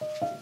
you